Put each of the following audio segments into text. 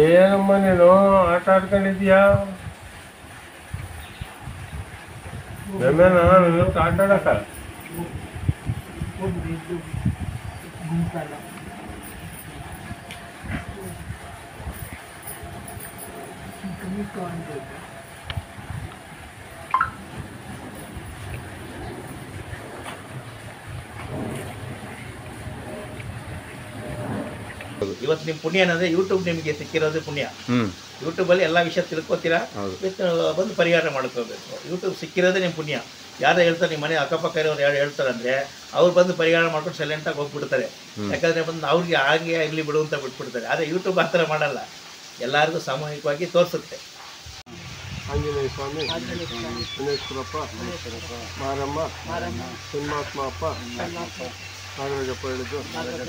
ಏನಮ್ಮ ನೀನು ಆಟ ಆಡ್ಕೊಂಡಿದ್ಯಾ ನಮ್ಮೇನ ನನ್ನ ಆಟ ಆಡಕ ಇವತ್ತು ನಿಮ್ಮ ಪುಣ್ಯ ಏನಂದ್ರೆ ಯೂಟ್ಯೂಬ್ ನಿಮಗೆ ಸಿಕ್ಕಿರೋದು ಪುಣ್ಯ. ಯೂಟ್ಯೂಬಲ್ಲಿ ಎಲ್ಲ ವಿಷಯ ತಿಳ್ಕೊತೀರಾ. ಬಂದು ಪರಿಹಾರ ಮಾಡ್ಕೋಬೇಕು. ಯೂಟ್ಯೂಬ್ ಸಿಕ್ಕಿರೋದೇ ನಿಮ್ಮ ಪುಣ್ಯ. ಯಾರು ಹೇಳ್ತಾರೆ ನಿಮ್ಮ ಮನೆ ಅಕ್ಕಪಕ್ಕ ಇರೋರು ಯಾರು ಹೇಳ್ತಾರಂದ್ರೆ ಅಂದರೆ ಅವ್ರು ಬಂದು ಪರಿಹಾರ ಮಾಡ್ಕೊಂಡು ಸೈಲೆಂಟಾಗಿ ಹೋಗ್ಬಿಡ್ತಾರೆ. ಯಾಕಂದ್ರೆ ಬಂದು ಅವ್ರಿಗೆ ಹಾಗೆ ಇರಲಿ ಬಿಡು ಅಂತ ಬಿಟ್ಬಿಡ್ತಾರೆ. ಆದರೆ ಯೂಟ್ಯೂಬ್ ಆ ಥರ ಮಾಡಲ್ಲ. ಎಲ್ಲರಿಗೂ ಸಾಮೂಹಿಕವಾಗಿ ತೋರಿಸುತ್ತೆ. ಆಂಜನೇಯ ಸ್ವಾಮಿ ಗಣೇಶ್ವರಪ್ಪ ಮಾರಮ್ಮ ಅಪ್ಪ ನಾಗರಾಜಪ್ಪ ಹೇಳಿದ್ದು ನಾರಾಯಣ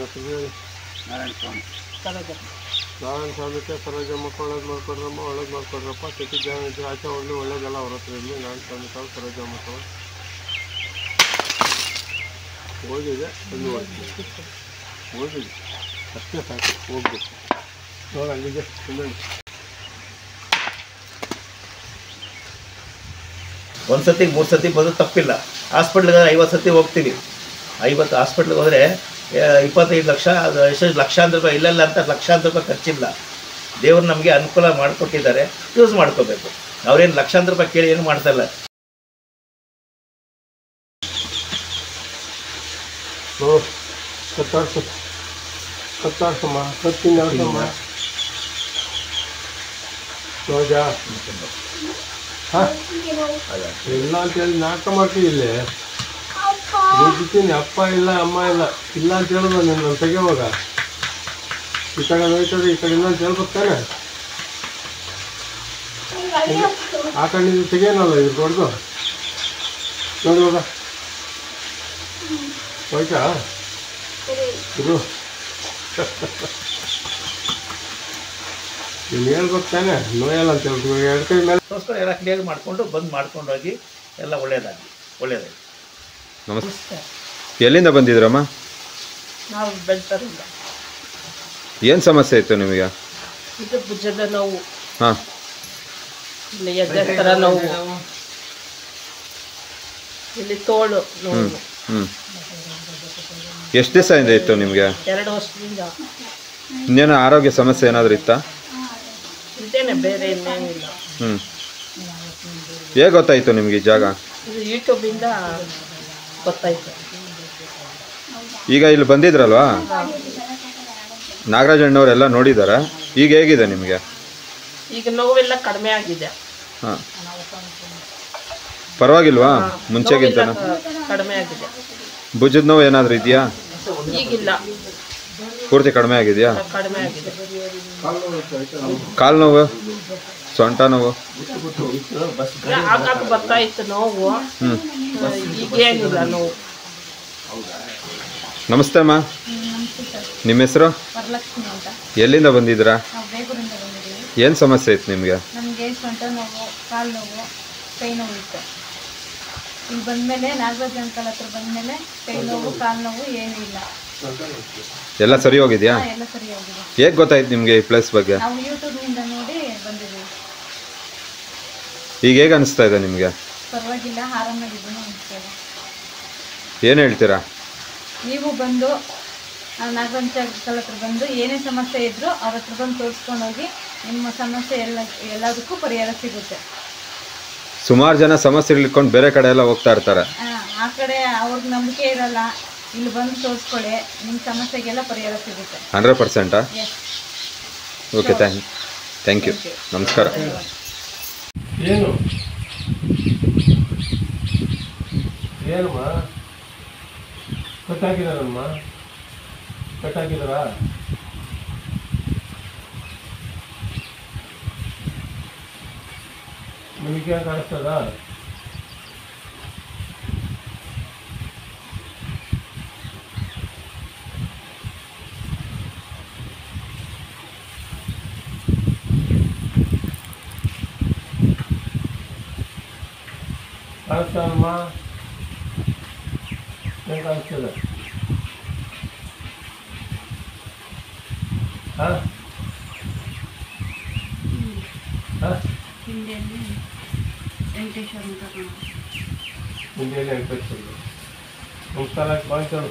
ಹೆಸರು ಹೇಳಿ. ನಾರಾಯಣ ಸ್ವಾಮಿಗೆ ಸರೋಜಮ್ಮ ಒಳ್ಳೇದು ಮಾಡ್ಕೊಡ್ರಮ್ಮ ಒಳ್ಳೇದು ಮಾಡ್ಕೊಡ್ರಪ್ಪ. ಕೆಟ್ಟ ಜನ ಇದ್ರೆ ಆಚೆ ಒಳ್ಳೆ ಒಳ್ಳೇದೆಲ್ಲ ಅವ್ರ ಹತ್ರ ಇರಲಿ. ನಾರಾಯಣ ಸ್ವಾಮಿ ತಾವು ಸರೋಜಮ್ಮ ಮಕ್ಕಳು ಹೋಗಿದೆ ಅಲ್ಲಿ ಹೋಗಿ ಹೋಗಿದೆ. ಅಷ್ಟೇ ಸಾಕು ಹೋಗ್ಬೇಕು. ನೋಡಿ ಅಲ್ಲಿಗೆ ಸುಮ್ಮನೆ. ಒಂದು ಸತಿ ಮೂರು ಸತಿ ಬಂದು ತಪ್ಪಿಲ್ಲ. ಹಾಸ್ಪಿಟ್ಲಿಗೆ ಐವತ್ತು ಸತಿ ಹೋಗ್ತೀವಿ ಐವತ್ತು ಹಾಸ್ಪಿಟ್ಲಿಗೆ ಹೋದರೆ ಇಪ್ಪತ್ತೈದು ಲಕ್ಷ ಅದು ಎಷ್ಟು ಲಕ್ಷಾಂತರ ರೂಪಾಯಿ ಇಲ್ಲಲ್ಲ ಅಂತ ಲಕ್ಷಾಂತರ ರೂಪಾಯಿ ಖರ್ಚಿಲ್ಲ. ದೇವರು ನಮಗೆ ಅನುಕೂಲ ಮಾಡಿಕೊಟ್ಟಿದ್ದಾರೆ ಯೂಸ್ ಮಾಡ್ಕೋಬೇಕು. ಅವ್ರೇನು ಲಕ್ಷಾಂತರ ರೂಪಾಯಿ ಕೇಳಿ ಏನು ಮಾಡ್ತಾಯಿಲ್ಲ ಕತ್ತಾಡ್ಸು ಕತ್ತಾಡ್ಸಮ್ಮ ಕತ್ತಿನ ಹಾಂ? ಇಲ್ಲ ಅಂತೇಳಿ ನಾಟಕ ಮಾಡ್ತೀವಿ ಇಲ್ಲಿ ದುಡ್ಡಿದ್ದೀನಿ ಅಪ್ಪ ಇಲ್ಲ, ಅಮ್ಮ ಇಲ್ಲ ಇಲ್ಲ ಅಂತ ಹೇಳಿದ ನಿನ್ನ ತೆಗೆವಾಗ ಈ ಕಡೆ ಹೋಯ್ತದೆ, ಈ ಕಡೆ ಇಲ್ಲ ಅಂತ ಹೇಳ್ಬೇಕಾನೆ ಆ ಕಡೆ ತೆಗೆಯೋನಲ್ಲ, ಇದು ದೊಡ್ಡದು. ನೋಡಿ ಇವಾಗ. ಹೋಯ್ತಾ? ಇದು ನೀನು ಹೇಳ್ಬೇಕು ನೋಯಲ್ಲ ಅಂತ ಎರಡು ಕೈ ಮೇಲೆ. ಎಲ್ಲ ಕ್ಲಿಯರ್ ಮಾಡಿಕೊಂಡು, ಬಂದು ಮಾಡ್ಕೊಂಡು ಹೋಗಿ, ಎಲ್ಲ ಒಳ್ಳೇದಾಗಿ ಒಳ್ಳೇದಾಗಿ ನಮಸ್ತೆ ಎಲ್ಲಿಂದ ಬಂದಿದ್ರಮ್ಮ? ನಾವು ಬೆಳ್ತರಿಂದ. ಏನು ಸಮಸ್ಯೆ ಇತ್ತು ನಿಮಗೆ? ಇದು ಭುಜದ ನೋವು. ಹಾಂ. ಇಲ್ಲಿ ಎದೆ ಥರ ನೋವು. ಇಲ್ಲಿ ತೋಳು ನೋವು. ಹ್ಞೂ ಎಷ್ಟು ದಿವಸದಿಂದ ಇತ್ತು ನಿಮಗೆ? ಎರಡು ವರ್ಷದಿಂದ. ಇನ್ನೇನು ಆರೋಗ್ಯ ಸಮಸ್ಯೆ ಏನಾದರೂ ಇತ್ತಾ? ಇದೇನೆ ಬೇರೆ ಇನ್ನೇನಿಲ್ಲ ಹ್ಞೂ ಹೇಗೆ ಗೊತ್ತಾಯಿತು ನಿಮಗೆ ಈ ಜಾಗ? ಇದು ಯೂಟ್ಯೂಬಿಂದ ಗೊತ್ತಾಯ್ತು. ಈಗ ಇಲ್ಲಿ ಬಂದಿದ್ರಲ್ವಾ? ನಾಗರಾಜ್ ಅಣ್ಣವರೆಲ್ಲ ನೋಡಿದಾರಾ? ಈಗ ಹೇಗಿದೆ ನಿಮಗೆ? ಈಗ ನೋವೆಲ್ಲ ಕಡಿಮೆ ಆಗಿದೆ. ಹಾಂ. ಪರವಾಗಿಲ್ವಾ? ಮುಂಚೆಗಿಂತ ಕಡಿಮೆ ಆಗಿದೆ. ಭುಜದ ನೋವು ಏನಾದರೂ ಇದೆಯಾ? ಈಗಿಲ್ಲ. ಪೂರ್ತಿ ಕಡಿಮೆ ಆಗಿದೆಯಾ? ಕಡಿಮೆ ಆಗಿದೆ. ಕಾಲು ನೋವು? ಸೊಂಟ ನೋವು. ಆಗಾಗ ಬರ್ತಾ ಇತ್ತು ನೋವು. ಹ್ಞೂ ಈಗೇನಿಲ್ಲ ನೋವು. ನಮಸ್ತೆ ಅಮ್ಮ. ನಿಮ್ಮ ಹೆಸರು? ಎಲ್ಲಿಂದ ಬಂದಿದ್ದೀರಾ? ಏನ್ ಸಮಸ್ಯೆ ಇತ್ತು ನಿಮಗೆ? ನಮಗೆ ಸೊಂಟ ನೋವು ಕಾಲು ನೋವು ಕೈ ನೋವು ಇತ್ತು ಇಲ್ಲಿ ಬಂದಮೇಲೆ ನಾಗರಾಜ್ ಅಂಕಲ್ ಹತ್ರ ಬಂದಮೇಲೆ ಕೈ ನೋವು ಕಾಲು ನೋವು ಏನೂ ಇಲ್ಲ. ಎಲ್ಲ ಸರಿ ಹೋಗಿದ್ಯಾ? ಹಾ, ಎಲ್ಲ ಸರಿ ಹೋಗಿದೆ. ಹೇಗೆ ಗೊತ್ತಾಯ್ತು ನಿಮಗೆ ಈ ಪ್ಲೇಸ್ ಬಗ್ಗೆ? ನಾವು ಯೂಟ್ಯೂಬ್ನಿಂದ ನೋಡಿ ಬಂದಿದ್ದೀವಿ. ಈಗ ಹೇಗೆ ಅನಿಸ್ತಾ ಇದೆ ನಿಮಗೆ? ಪರವಾಗಿಲ್ಲ ಆರಾಮಾಗಿದ್ದೀನಿ ಅನಿಸ್ತದೆ. ಏನು ಹೇಳ್ತೀರಾ? ನೀವು ಬಂದು ಅಂಕಲ್ ಹತ್ರ ಬಂದು ಏನೇ ಸಮಸ್ಯೆ ಇದ್ದರೂ ಅವ್ರ ಹತ್ರ ಬಂದು ತೋರಿಸ್ಕೊಂಡೋಗಿ ನಿಮ್ಮ ಸಮಸ್ಯೆ ಎಲ್ಲ ಎಲ್ಲದಕ್ಕೂ ಪರಿಹಾರ ಸಿಗುತ್ತೆ. ಸುಮಾರು ಜನ ಸಮಸ್ಯೆ ಇಟ್ಕೊಂಡು ಬೇರೆ ಕಡೆ ಎಲ್ಲ ಹೋಗ್ತಾ ಇರ್ತಾರೆ. ಆ, ಆ ಕಡೆ ಅವ್ರಿಗೆ ನಂಬಿಕೆ ಇರಲ್ಲ ಇಲ್ಲಿ ಬಂದು ತೋರಿಸ್ಕೊಳ್ಳಿ ನಿಮ್ಮ ಸಮಸ್ಯೆಗೆಲ್ಲ ಪರಿಹಾರ ಸಿಗುತ್ತೆ. Hundred ಪರ್ಸೆಂಟಾ? Yes okay thank thank you ನಮಸ್ಕಾರ. ಏನು? ಏನಮ್ಮ? ಕಟ್ಟಾಕಿದಾರಮ್ಮ ಕಟ್ಟಾಕಿದಾರಾ ನಿಮಗೆ ಕಾಣಿಸ್ತದ? Karıştırma. Ben karıştırdım. Ha? Ha? Gündeli. Enteşanı da kalmış. Gündeli enteşanı. Muhtarak başlayalım.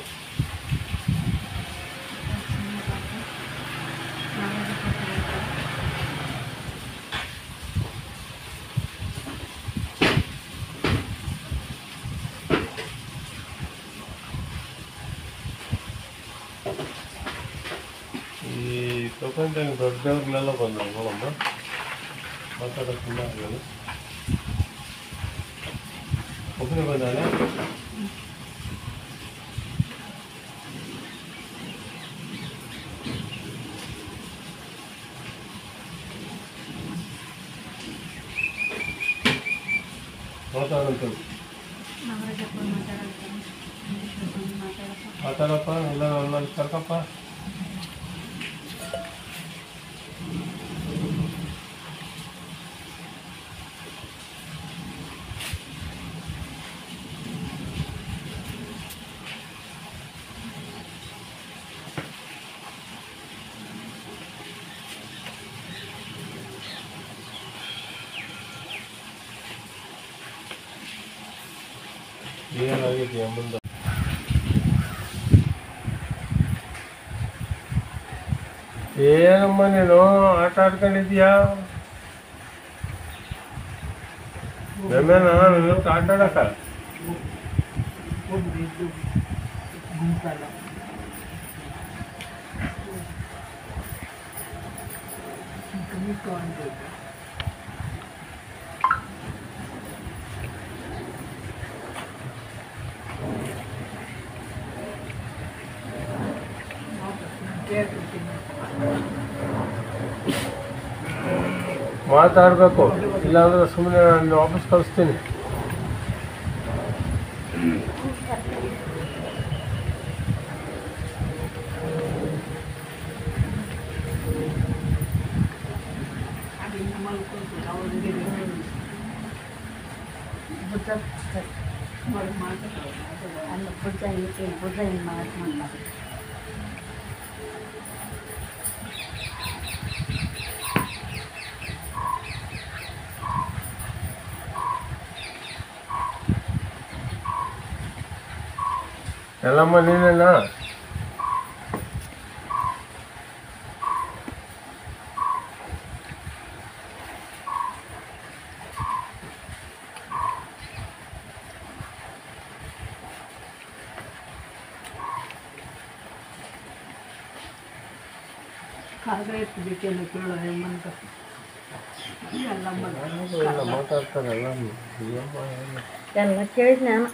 ಪ್ರಪಂಚ ದೊಡ್ಡವ್ರನ್ನೆಲ್ಲ ಬಂದರು ನೋಡಮ್ಮ ಮಾತಾಡೋದು ತುಂಬ ಆಗೋದು ಒಬ್ಬನೇ ಬಂದಾನೆ ಮಾತಾಡಂತ ನಾಗರಾಜಪ್ಪ ಮಾತಾಡೋದು ವೆಂಕಟೇಶ್ವರ ಬಂದು ಮಾತಾಡಪ್ಪ ಮಾತಾಡಪ್ಪ ಎಲ್ಲ ಒಂದೊಂದು ಕರ್ಕಪ್ಪ ಏನಾಗಿದೆಯಾ ಮುಂದೆ ಏನಮ್ಮ ನೀನು ಆಟ ಆಡ್ಕೊಂಡಿದ್ಯಾ ಬೆಮ್ಮೆನ ನನ್ನ ಹತ್ರ ಆಟ ಆಡಕ ಮಾತಾಡಬೇಕು. ಇಲ್ಲಾಂದ್ರೆ ಸುಮ್ಮನೆ ನಾನು ವಾಪಸ್ ಕಳಿಸ್ತೀನಿ. ಎಲ್ಲಮ್ಮ ನೀನೇನಾ ಎಲ್ಲ ಮಾತಾಡ್ತಾರಲ್ಲ ಅಯ್ಯಮ್ಮ, ಏನು? ಎಲ್ಲ ಕೇಳಿದ್ ನಾನು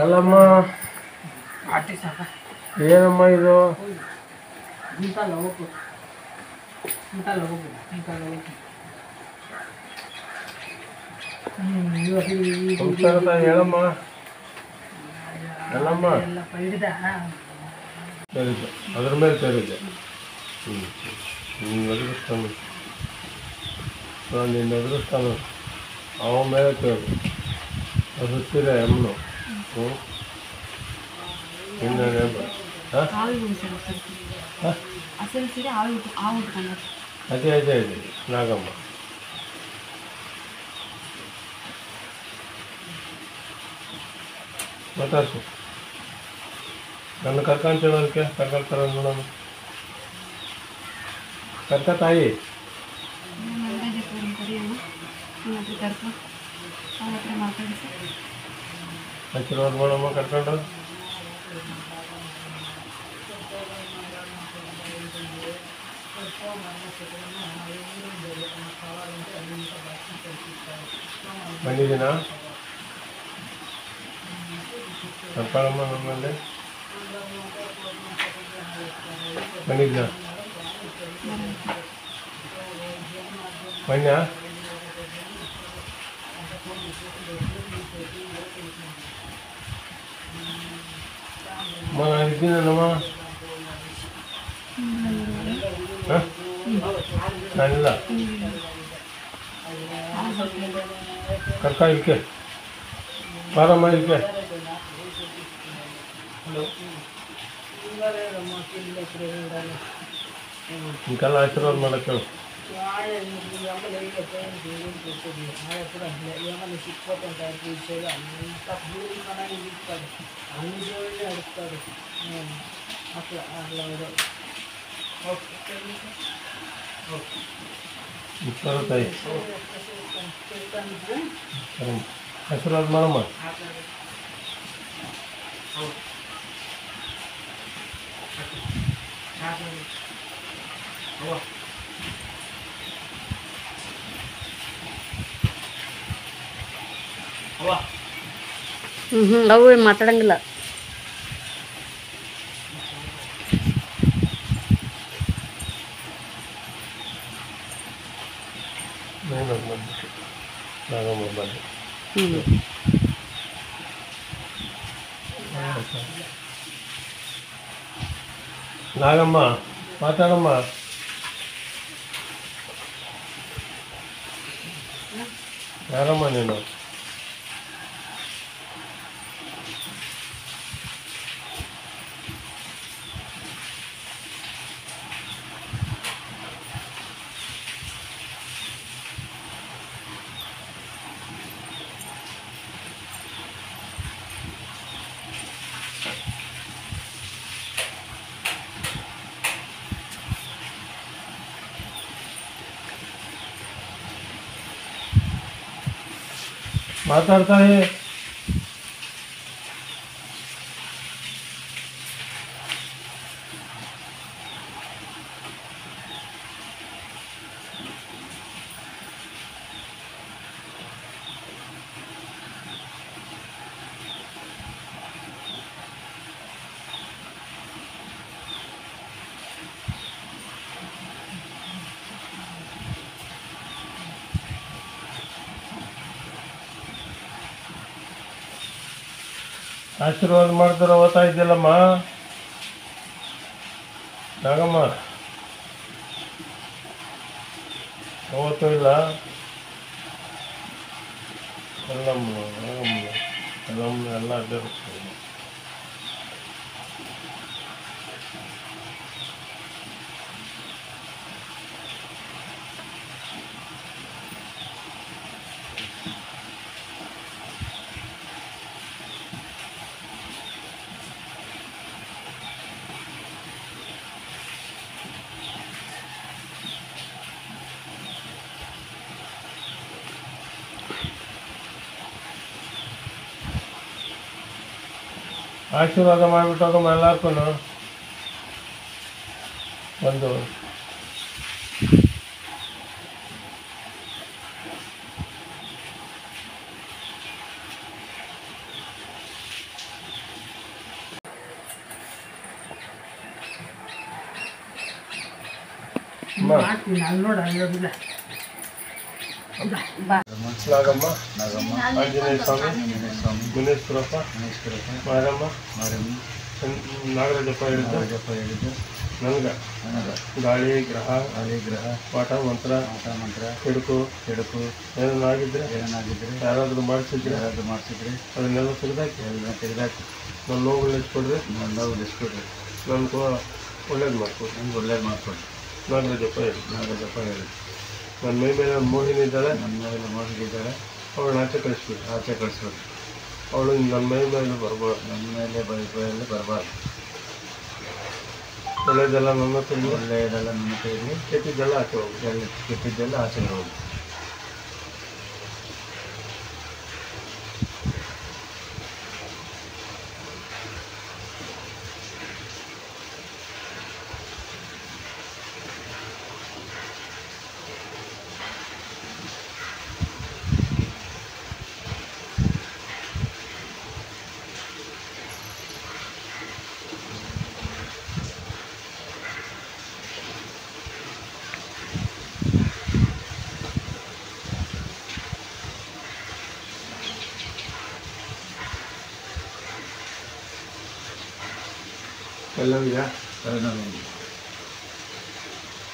ಅಲ್ಲಮ್ಮ ಏನಮ್ಮ ಇದು? ಹೇಳಮ್ಮ. ಎಲ್ಲಮ್ಮ? ಅದ್ರ ಮೇಲೆ ಸರಿದೆ ಹ್ಞೂ ಎದುರಿಸ್ತಾನ. ನಾನು ನಿನ್ನ ಎದುರಿಸ್ತಾನೆ. ಅವನ ಮೇಲೆ ಕೇಳು ಅದು ಎಮ್ಮು. ಹ್ಞೂ ಅದೇ ಅದೇ ಅದೇ ನಾಗಮ್ಮ. ಮಾತಾಡ್ಸು. ನನ್ನ ಕರ್ಕೊಂತೇಳೋದಕ್ಕೆ ಕರ್ಕೊಳ್ತಾರ ನೋಡೋಣ ಕರ್ಕ ತಾಯಿ. ಕರ್ಕೊ ಅವನ ಹತ್ರ ಮಾತಾಡಿಸಿ ಆಶೀರ್ವಾದ ಮಾಡಮ್ಮ ಕರ್ಕೊಂಡು ಬಂದಿದ್ದೀನಾ ಕರ್ಕೊಳ್ಳಮ್ಮ ನಮ್ಮಲ್ಲಿ ಬಂದಿದ್ದ ಬನ್ಯಾ ಅಮ್ಮ ನಾನು ಇದ್ದೀನಮ್ಮ ಹಾಂ ನಾನಿಲ್ಲ ಕರ್ಕ ಇಲ್ಕೆ ಬಾರಮ್ಮ ಇಲ್ಕೆ ఇంకల్లా ఆశీర్వాదం ಮಾಡಕ್ಕೆ ಇಪ್ಪತ್ತು ತಾಯಿ ಆಶೀರ್ವಾದ ಮಾಡಮ್ಮ ಹ್ಞೂ ಹ್ಞೂ ಅವು ಮಾತಾಡಂಗಿಲ್ಲ. నేను ಬಂದ್ಬಿಟ್ಟು ನಾಗಮ್ಮ ಬಂದು ಹ್ಞೂ बात करता है ಆಶೀರ್ವಾದ ಮಾಡಿದ್ರೆ ಓದ್ತಾ ಇದ್ದಿಲ್ಲಮ್ಮ. ನಾಗಮ್ಮ ಅವತ್ತು ಇಲ್ಲ. ಎಲ್ಲಮ್ಮ ನಾಗಮ್ಮ ಎಲ್ಲಮ್ಮ ಎಲ್ಲ ಆಶೀರ್ವಾದ ಮಾಡಿಬಿಟ್ಟೋಗಮ್ಮ ಎಲ್ಲಾರ್ಗೂ ಒಂದು ಅಮ್ಮ, ನಾಗಮ್ಮ. ನಾಗಮ್ಮ ಆಂಜನೇಯ ಸ್ವಾಮಿ ಮುನೇಶ್ವರಪ್ಪ ಮಾರಮ್ಮ. ಮಾರಮ್ಮ ನಾಗರಾಜಪ್ಪ ಹೇಳಿದ್ದು. ನನಗೆ. ಗಾಳಿ, ಗ್ರಹ ಗಾಳಿ ಗ್ರಹ ಪಾಠ, ಮಂತ್ರ ಪಾಠ ಮಂತ್ರ ಕೆಡುಕು ಕೆಡುಕು ಏನಾಗಿದ್ರೆ ಏನಾಗಿದ್ರೆ ಯಾರಾದರೂ ಮಾಡಿಸಿದ್ರೆ ಯಾರಾದರೂ ಮಾಡಿಸಿದ್ರೆ ಅದನ್ನೆಲ್ಲ ತೆಗೆದಾಕಿ. ಅದನ್ನ ತೆಗೆದಾಕಿ ನನ್ನ ನೋವು ಇಳಿಸ್ಕೊಡ್ರಿ ನನ್ನ ನೋವು ಇಳಿಸ್ಕೊಡ್ರಿ ನನಗೂ ಒಳ್ಳೇದು ಮಾಡ್ಕೊಡ್ರಿ. ನಮ್ಗೆ ಒಳ್ಳೇದು ಮಾಡ್ಕೊಡ್ರಿ ನಾಗರಾಜಪ್ಪ ಹೇಳಿ ನಾಗರಾಜಪ್ಪ ಹೇಳಿ ನನ್ನ ಮೈ ಮೇಲೆ ಒಂದು ಮೋಹಿನಿ ಇದ್ದಾಳೆ. ನನ್ನ ಮೇಲೆ ಮೋಹಿನಿ ಇದ್ದಾಳೆ. ಅವಳನ್ನ ಆಚೆ ಕಳಿಸ್ಬಿಡಿ ಆಚೆ ಕಳಿಸ್ಬಿಡಿ. ಅವಳು ನನ್ನ ಮೈ ಮೇಲೆ ಬರ್ಬಾರ್ದು. ನನ್ನ ಮೇಲೆ ಬೈಬಲ್ಲಿ ಬರಬಾರ್ದು. ಒಳ್ಳೆಯದೆಲ್ಲ ನನ್ನ ಹತ್ರ ಒಳ್ಳೆಯದೆಲ್ಲ ನನ್ನ ಹತ್ರ ಇರಲಿ ಕೆಟ್ಟಿದ್ದೆಲ್ಲ ಆಚೆ ಹೋಗಿ. ಕೆಟ್ಟಿದ್ದೆಲ್ಲ ಆಚೆ ಹೋಗಿ ಎಲ್ಲ ಇದೆಯಾ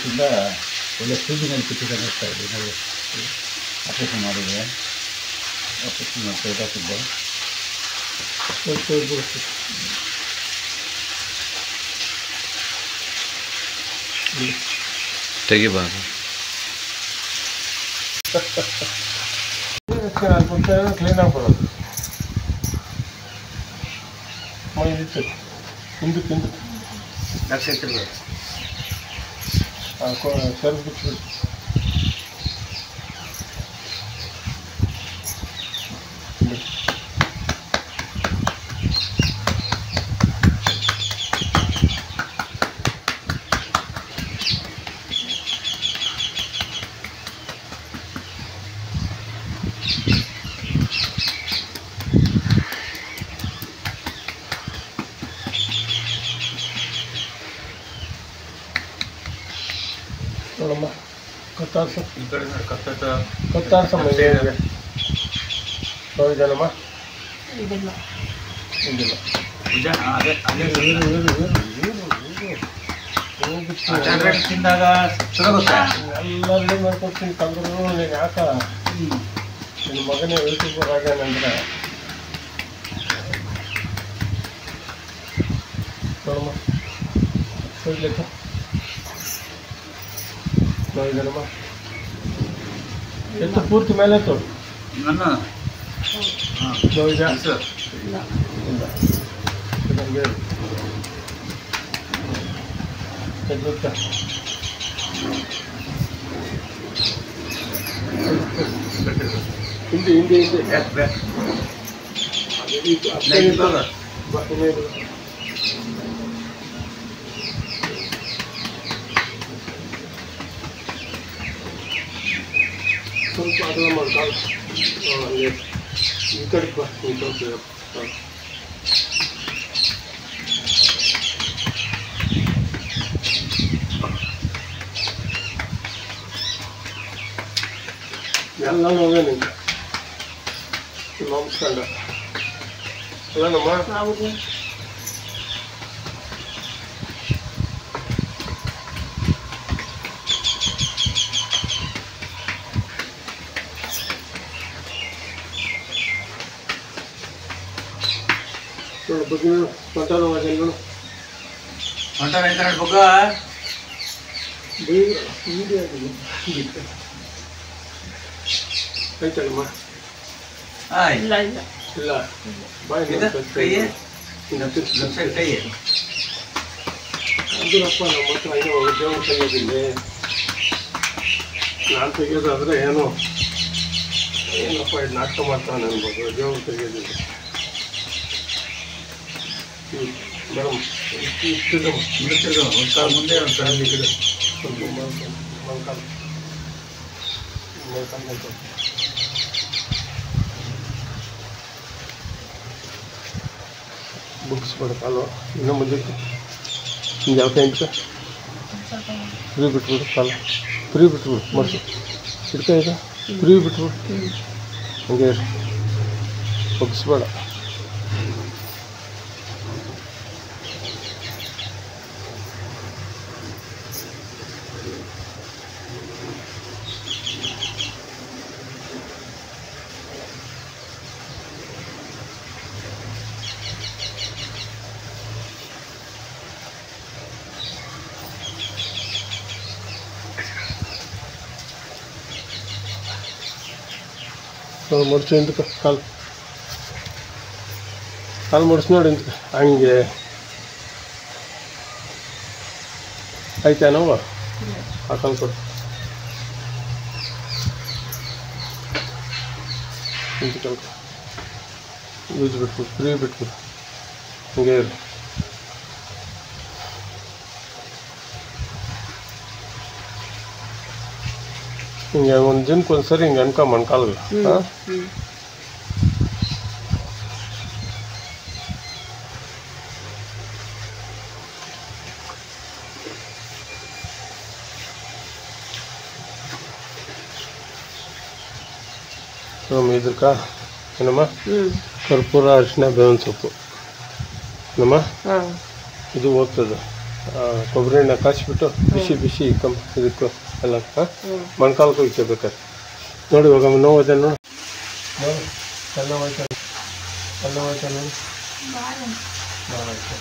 있으니까 원래 불기는 그렇게 생겼어요. 그 그래서 앞에서 말이네. 앞에서 말이네. 같은데. 또, 또, 뭐, 되게 많아. 이렇게 안 볼때는 그냥 버려. 뭐 이렇게 빈득빈득 낚시했던 거. Ah, como no sabes mucho. ಇರು ಇರು ಇರು ಹೋಗ್ಬಿಟ್ಟು ಟ್ಯಾಬ್ಲೆಟ್ ತಿಂದಾಗ ಸುಡಗುತ್ತಾ ಎಲ್ಲ ರೆಡಿ ಮಾಡ್ಕೊಡ್ತೀನಿ ತಂದ್ರು ನೀನು ಯಾಕ? ನಿನ್ನ ಮಗನೇ ಯೂಟ್ಯೂಬರ್ ಆಗ್ಯಾನಂದ್ರೆ ನೋಡಮ್ಮ. ಹೋಗ್ಲಿಕ್ಕ. ನೋಡಿದನಮ್ಮ ಎಷ್ಟು ಪೂರ್ತಿ ಮೇಲೆ ತೋರು ನನ್ನ. ನೋಡಿದ ಸರ್ ಇಲ್ಲ ನನಗೆ ಗೊತ್ತಾ ಹಿಂದೆ ಹಿಂದೆ ಹಿಂದೆ. ಬ್ಯಾಕ್ ಬ್ಯಾಕ್ ಇದು ಅಷ್ಟೇ ಇರ್ತಲ್ಲ. ಬಾ, ಇನ್ನೇ ಇದು. ಸ್ವಲ್ಪ ಅಗಲ ಮಾಡು ಕಾಲು ಹಾಂ, ಹಂಗೆ. ಈ ಕಡೆಗೆ ಬಾ ಈ ಸ್ವಲ್ಪ ಹಾಂ. ಎಲ್ಲ ಅಲ್ಲನಮ್ಮ ಹೌದು ನೋಡು ಬಗ್ಗೆ ಮಟನ್ ವಾಜಲ್ ನೋಡು ಹೊಂಟಾರ ಎಂತ ಬೊಗ್ಗ ಬೇಗ ಆಯ್ತಲ್ಲಮ್ಮ ಇಲ್ಲ ಇಲ್ಲ. ಇಲ್ಲ. ಬಾಯ್ ಇದು ಕೈಯೇ? ಲೆಫ್ಟ್ ಸೈಡ್ ಕೈ ಅಂದ್ರಪ್ಪ ನಮ್ಮ ಹತ್ರ ಏನೋ ದೇವ್ರ ತೆಗೆಯೋದಿಲ್ಲ ನಾನು ತೆಗೆಯೋದಾದ್ರೆ ಏನೋ. ಏನಪ್ಪ ಇದು ನಾಟಕ ಮಾಡ್ತಾನೆ ಅನ್ಬೋದು ಉದ್ಯೋಗ ತೆಗೆಯೋದಿಲ್ಲ ಮೇಡಮ್ ಇಷ್ಟಿದೆ ಮುಂದೆ ಒಂದು ಕಾಲು ಮುಂದೆ ಒಂದು ಕಾಲು ಕಡೆ ಸ್ವಲ್ಪ ಇನ್ನೂ ಮುಂದಕ್ಕೆ ಯಾವ ಟೈಮ್ ಫ್ರೀ ಬಿಟ್ಬಿಡು ಕಾಲು ಫ್ರೀ ಬಿಟ್ಬಿಡು ಮಡ್ಸು ಹಿಡ್ಕ ಇದೆ ಫ್ರೀ ಬಿಟ್ಬಿಡು. ಹಂಗೆ ಮುಗಿಸ್ಬೇಡ. ಮಡ್ಚು ಅಂತ ಕಾಲು. ಕಾಲು ಮಡ್ಸು ನೋಡಿ ಇಂತಕ ಹಂಗೆ. ಆಯ್ತೇನವ್ವ ಆ ಕಾಲು ಕೊಡು. ಕಾಲು ಯೂಸ್ ಬಿಟ್ಬಿಡು. ಫ್ರೀ ಬಿಟ್ಬಿಡು. ಹಂಗೆ ಇರು. ಹಿಂಗೆ ಒಂದು ದಿನಕ್ಕೆ ಒಂದು ಸರಿ ಹಿಂಗೆ ಅನ್ಕೊಂಡು ಮಣ್ಕಾಲ್ಗೆ. ಇದಕ್ಕ ಏನಮ್ಮ? ಕರ್ಪೂರ ಅರಿಶಿನ ಬೇವಿನ ಸೊಪ್ಪು. ಏನಮ್ಮ? ಇದು ಹೋಗ್ತದೆ ಕೊಬ್ಬರಿ ಎಣ್ಣೆ ಕಾಯಿಸ್ಬಿಟ್ಟು ಬಿಸಿ ಬಿಸಿ ಇಕ್ಕಮ್ಮ ಇದಕ್ಕೆ. ಎಲ್ಲ ಮೊಣಕಾಲು ಇಕ್ಕೋಬೇಕಾರೆ ನೋಡಿ ಇವಾಗ ನೋವು ನೋಡಿ. ನೋಡಿ ನೋ ಹೋಯ್ತಾ. ಎಲ್ಲ ಹೋಯ್ತಾ ನೋಡಿ. ಆಯ್ತು.